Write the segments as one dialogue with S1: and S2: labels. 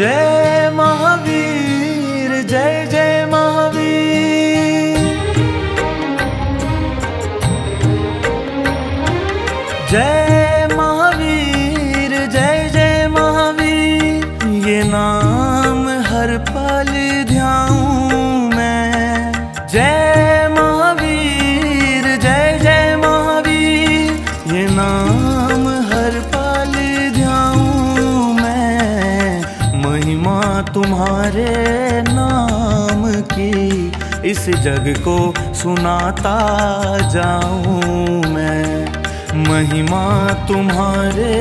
S1: day. इस जग को सुनाता जाऊँ मैं। महिमा तुम्हारे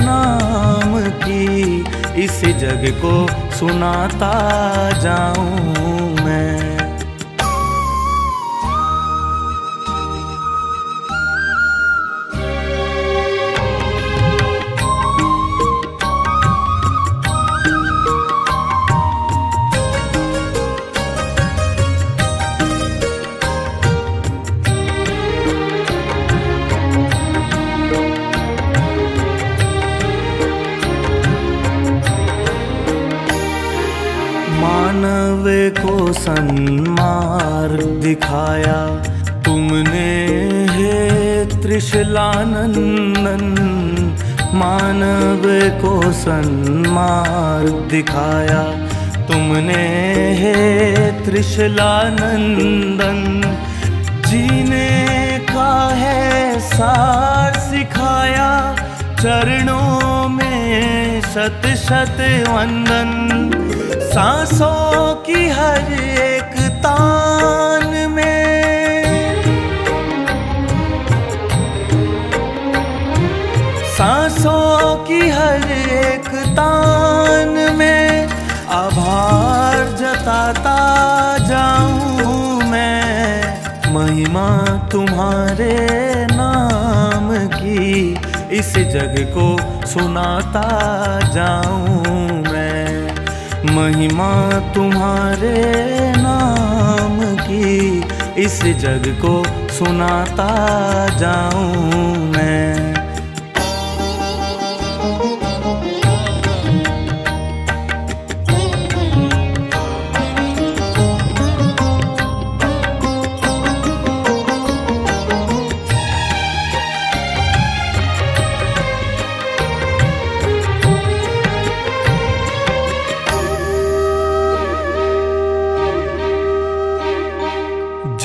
S1: नाम की इस जग को सुनाता जाऊँ को सन्मार्ग दिखाया। तुमने हे त्रिशलानंदन मानव को सन्मार्ग दिखाया। तुमने हे त्रिशलानंदन जीने का है सार सिखाया। चरणों में शत शत वंदन। सांसों की हर एक तान में। सांसों की हर एक तान में आभार जताता जाऊँ मैं। महिमा तुम्हारे नाम की इस जग को सुनाता जाऊँ महिमा तुम्हारे नाम की इस जग को सुनाता जाऊँ मैं।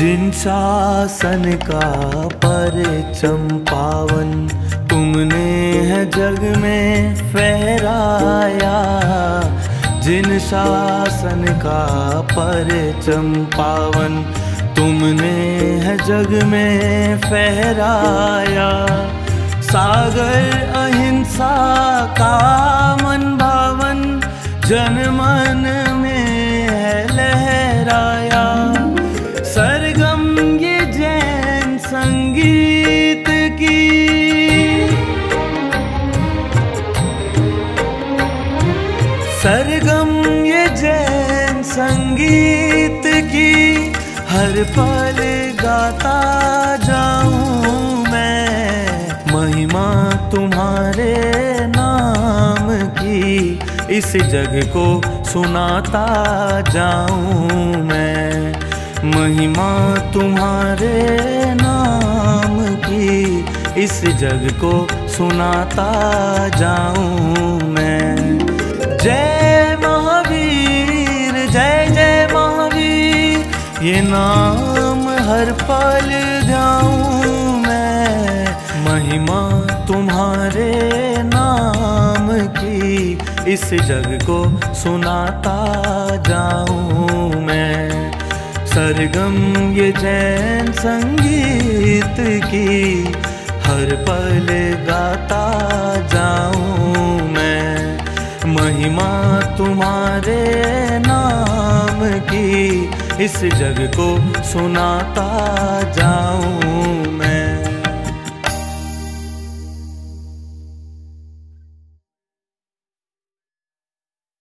S1: जिन शासन का पर चंपावन तुमने है जग में फहराया। जिन शासन का पर चंपावन तुमने है जग में फहराया। सागर अहिंसा का मन भावन जन सरगम ये जैन संगीत की हर पल गाता जाऊँ मैं। महिमा तुम्हारे नाम की इस जग को सुनाता जाऊँ मैं। महिमा तुम्हारे नाम की इस जग को सुनाता जाऊँ मैं, महिमा तुम्हारे नाम की, इस जग को सुनाता जाऊँ मैं। सरगम ये जैन संगीत की, हर पल गाता जाऊँ मैं। महिमा तुम्हारे नाम की, इस जग को सुनाता